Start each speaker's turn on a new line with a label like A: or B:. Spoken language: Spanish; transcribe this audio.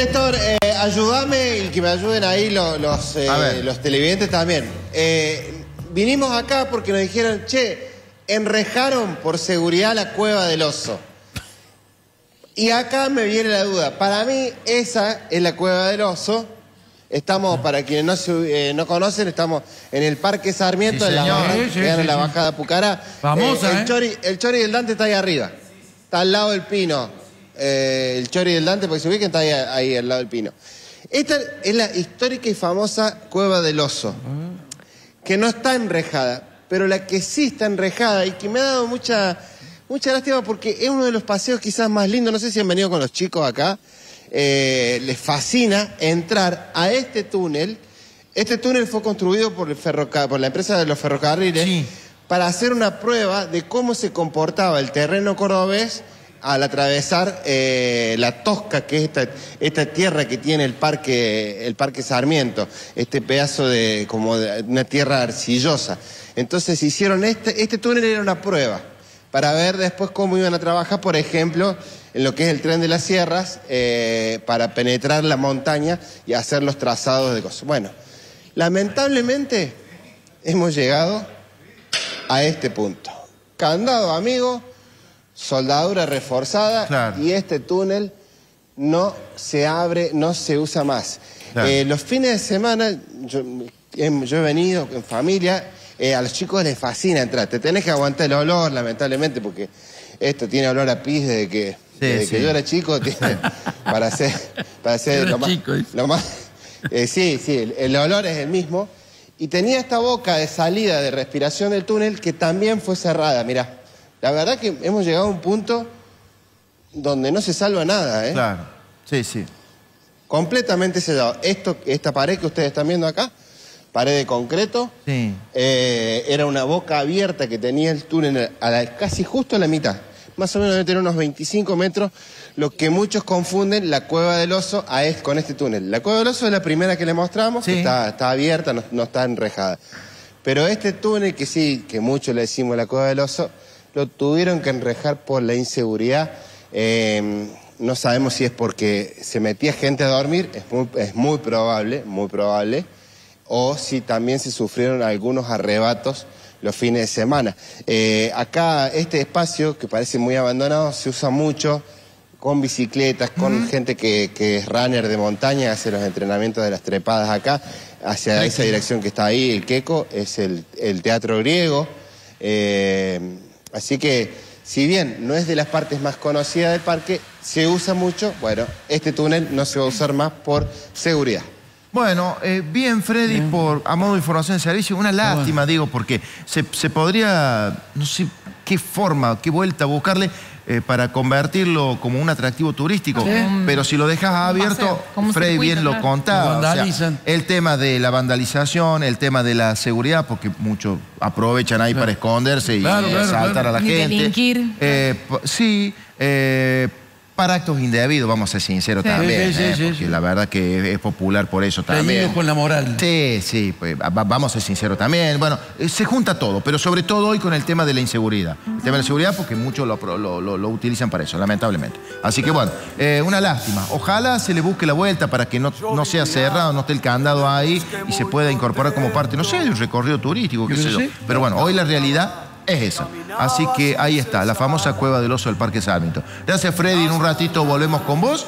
A: Néstor, eh, ayúdame y que me ayuden ahí los, eh, los televidentes también. Eh, vinimos acá porque nos dijeron, che, enrejaron por seguridad la cueva del oso. Y acá me viene la duda. Para mí, esa es la cueva del oso. Estamos, para quienes no, se- eh, no conocen, estamos en el Parque Sarmiento,
B: Sí,
A: en la, baja-
C: Sí, sí,
A: en la bajada Pucará.
C: Famosa,
A: el,
C: ¿eh?
A: Chori, el Chori del Dante está ahí arriba. Está al lado del pino. Eh, el Chori del Dante, porque se ubiquen, está ahí, ahí al lado del pino. Esta es la histórica y famosa Cueva del Oso, que no está enrejada, pero la que sí está enrejada y que me ha dado mucha, mucha lástima porque es uno de los paseos quizás más lindos. No sé si han venido con los chicos acá. Eh, les fascina entrar a este túnel. Este túnel fue construido por, el ferroca- por la empresa de los ferrocarriles
C: Sí.
A: para hacer una prueba de cómo se comportaba el terreno cordobés al atravesar eh, la Tosca, que es esta, tierra que tiene el parque, el parque Sarmiento, este pedazo de como de una tierra arcillosa. Entonces hicieron este, este túnel era una prueba para ver después cómo iban a trabajar, por ejemplo, en lo que es el tren de las sierras, eh, para penetrar la montaña y hacer los trazados de cosas. Bueno, lamentablemente hemos llegado a este punto. Candado, amigo, soldadura reforzada
B: Claro.
A: y este túnel no se abre, no se usa más.
B: Claro.
A: Eh, los fines de semana, yo, yo he venido en familia, eh, a los chicos les fascina entrar. Te tenés que aguantar el olor, lamentablemente, porque esto tiene olor a pis desde que, desde
B: sí.
A: que yo era chico, tiene- para hacer, para hacer lo más,
C: chico,
A: lo más- eh, sí, sí, el, el olor es el mismo. Y tenía esta boca de salida de respiración del túnel que también fue cerrada. Mirá, la verdad que hemos llegado a un punto donde no se salva nada, ¿eh?
B: Claro. Sí, sí.
A: Completamente sellado. Esto, esta pared que ustedes están viendo acá, pared de concreto,
B: Sí.
A: eh, era una boca abierta que tenía el túnel a la- casi justo a la mitad. Más o menos debe tener unos 25 metros, lo que muchos confunden la cueva del oso a es, con este túnel. La cueva del oso es la primera que le mostramos,
B: Sí.
A: que está, está abierta, no, no está enrejada. Pero este túnel, que sí, que muchos le decimos la cueva del oso, lo tuvieron que enrejar por la inseguridad. Eh, no sabemos si es porque se metía gente a dormir, es muy, es muy probable, muy probable o si también se sufrieron algunos arrebatos los fines de semana. Eh, acá este espacio, que parece muy abandonado, se usa mucho con bicicletas, con gente que, que es runner de montaña, hace los entrenamientos de las trepadas acá, hacia esa dirección que está ahí, el Queco, es el, el teatro griego. Eh, así que, si bien no es de las partes más conocidas del parque, se usa mucho, bueno, este túnel no se va a usar más por seguridad.
B: Bueno, eh, bien, Freddy, por, a modo de información de servicio, una lástima, digo, porque se, se podría, no sé qué forma, qué vuelta buscarle eh, para convertirlo como un atractivo turístico.
C: Sí.
B: Pero si lo dejas abierto,
D: paseo,
B: Freddy
D: circuito,
B: bien lo contaba. O sea, el tema de la vandalización, el tema de la seguridad, porque muchos aprovechan ahí para esconderse y
C: Claro,
B: asaltar
C: claro.
B: a la gente.
D: delinquir.
B: Eh, sí, eh, para actos indebidos, vamos a ser sinceros
D: Sí.
B: también.
C: Sí, sí,
B: eh,
C: sí,
B: porque la verdad que es, popular por eso también.
C: Con la moral.
B: Sí, sí, pues, va- vamos a ser sinceros también. Bueno, eh, se junta todo, pero sobre todo hoy con el tema de la inseguridad. El tema de la seguridad porque muchos lo, apro- lo- lo- lo utilizan para eso, lamentablemente. Así que bueno, eh, una lástima. Ojalá se le busque la vuelta para que no, no sea cerrado, no esté el candado ahí y se pueda incorporar como parte, no sé, de un recorrido turístico, qué sé yo. Pero bueno, hoy la realidad es esa. Así que ahí está, la famosa cueva del oso del Parque Sarmiento. Gracias, Freddy. En un ratito volvemos con vos.